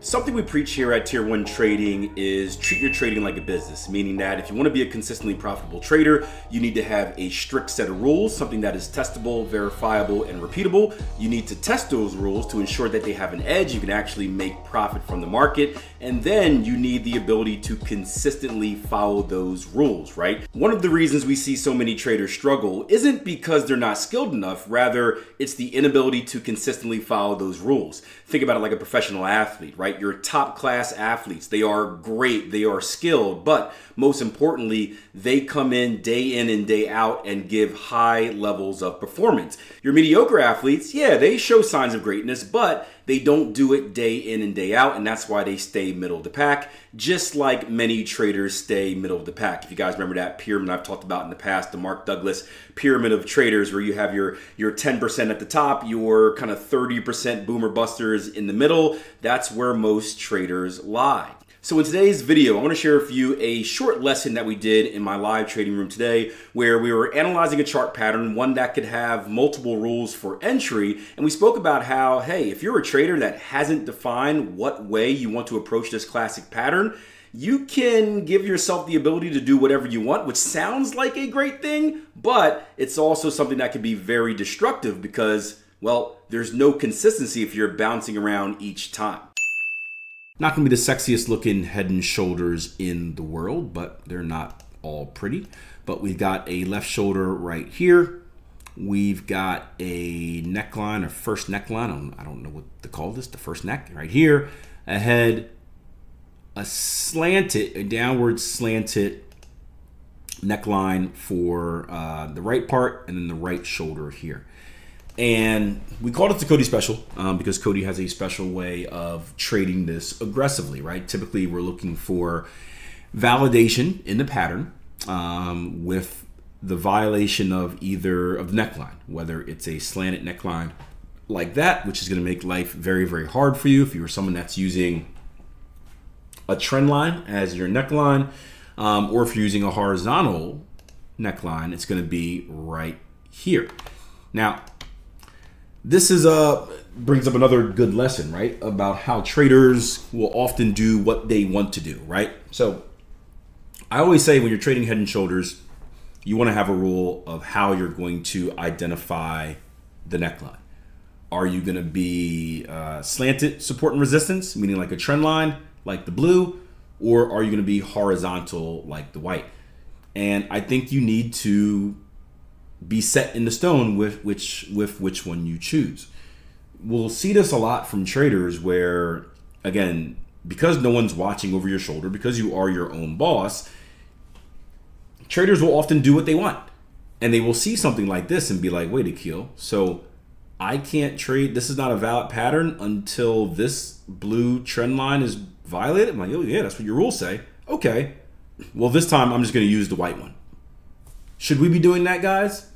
Something we preach here at Tier 1 Trading is treat your trading like a business, meaning that if you want to be a consistently profitable trader, you need to have a strict set of rules, something that is testable, verifiable, and repeatable. You need to test those rules to ensure that they have an edge, you can actually make profit from the market, and then you need the ability to consistently follow those rules, right? One of the reasons we see so many traders struggle isn't because they're not skilled enough, rather, it's the inability to consistently follow those rules. Think about it like a professional athlete, right? Right? Your top class athletes. They are great, they are skilled, but most importantly, they come in day in and day out and give high levels of performance. Your mediocre athletes, yeah, they show signs of greatness, but they don't do it day in and day out, and that's why they stay middle of the pack, just like many traders stay middle of the pack. If you guys remember that pyramid I've talked about in the past, the Mark Douglas pyramid of traders, where you have your, your 10% at the top, your kind of 30% boomer busters in the middle, that's where most traders lie. So in today's video, I want to share with you a short lesson that we did in my live trading room today where we were analyzing a chart pattern, one that could have multiple rules for entry. And we spoke about how, hey, if you're a trader that hasn't defined what way you want to approach this classic pattern, you can give yourself the ability to do whatever you want, which sounds like a great thing, but it's also something that can be very destructive because, well, there's no consistency if you're bouncing around each time. Not going to be the sexiest looking head and shoulders in the world, but they're not all pretty. But we've got a left shoulder right here. We've got a neckline, a first neckline. I don't know what to call this, the first neck right here. A head, a slanted, a downward slanted neckline for uh, the right part and then the right shoulder here. And we called it the Cody special um, because Cody has a special way of trading this aggressively, right? Typically, we're looking for validation in the pattern um, with the violation of either of the neckline, whether it's a slanted neckline like that, which is going to make life very, very hard for you if you're someone that's using a trend line as your neckline, um, or if you're using a horizontal neckline, it's going to be right here. Now, this is a brings up another good lesson, right? About how traders will often do what they want to do, right? So I always say when you're trading head and shoulders, you want to have a rule of how you're going to identify the neckline. Are you going to be uh, slanted support and resistance, meaning like a trend line, like the blue, or are you going to be horizontal, like the white? And I think you need to be set in the stone with which with which one you choose. We'll see this a lot from traders where again, because no one's watching over your shoulder, because you are your own boss, traders will often do what they want. And they will see something like this and be like, wait, Akil, so I can't trade. This is not a valid pattern until this blue trend line is violated. I'm like, oh, yeah, that's what your rules say. Okay. Well, this time I'm just going to use the white one. Should we be doing that, guys?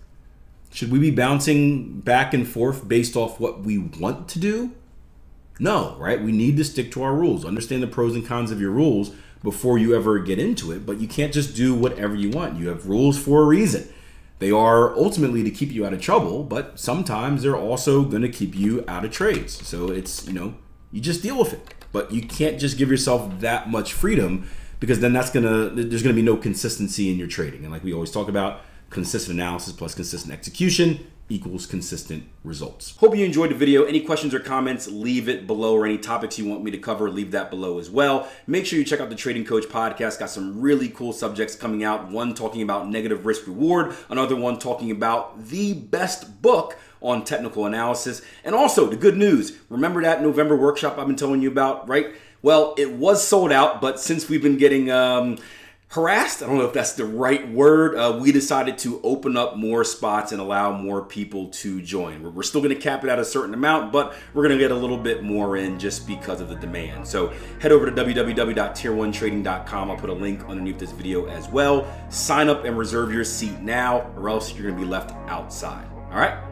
Should we be bouncing back and forth based off what we want to do? No, right? We need to stick to our rules. Understand the pros and cons of your rules before you ever get into it, but you can't just do whatever you want. You have rules for a reason. They are ultimately to keep you out of trouble, but sometimes they're also going to keep you out of trades. So it's, you know, you just deal with it. But you can't just give yourself that much freedom because then that's going to, there's going to be no consistency in your trading. And like we always talk about, consistent analysis plus consistent execution equals consistent results. Hope you enjoyed the video. Any questions or comments, leave it below or any topics you want me to cover, leave that below as well. Make sure you check out the Trading Coach podcast. Got some really cool subjects coming out. One talking about negative risk reward, another one talking about the best book on technical analysis. And also the good news, remember that November workshop I've been telling you about, right? Well, it was sold out, but since we've been getting um, harassed. I don't know if that's the right word. Uh, we decided to open up more spots and allow more people to join. We're, we're still going to cap it at a certain amount, but we're going to get a little bit more in just because of the demand. So head over to www.tier1trading.com. I'll put a link underneath this video as well. Sign up and reserve your seat now, or else you're going to be left outside. All right?